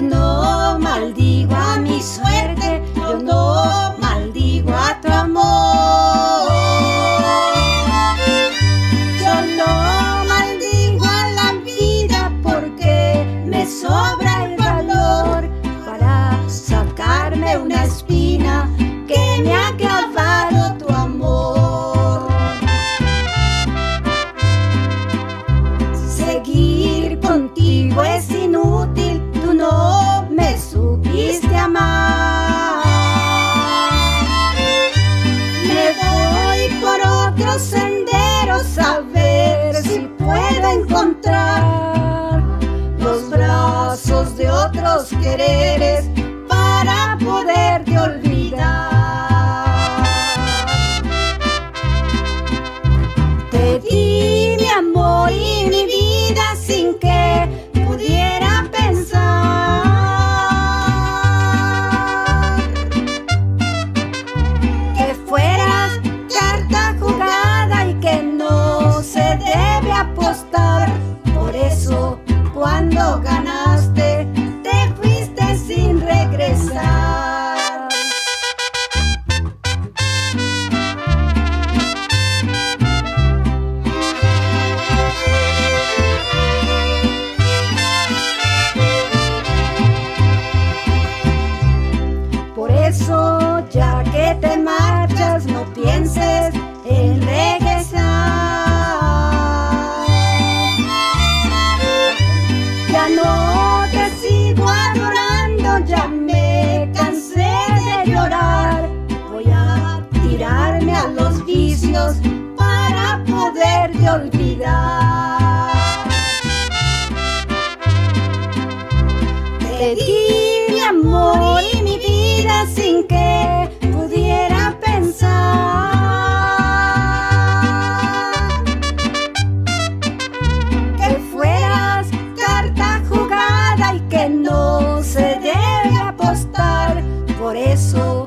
No maldigo a mi suerte, si puedo encontrar los brazos de otros quereres para poderte olvidar. Ya que te marchas, no pienses en regresar. Ya no te sigo adorando, ya me cansé de llorar. Voy a tirarme a los vicios para poderte olvidar. Te preço.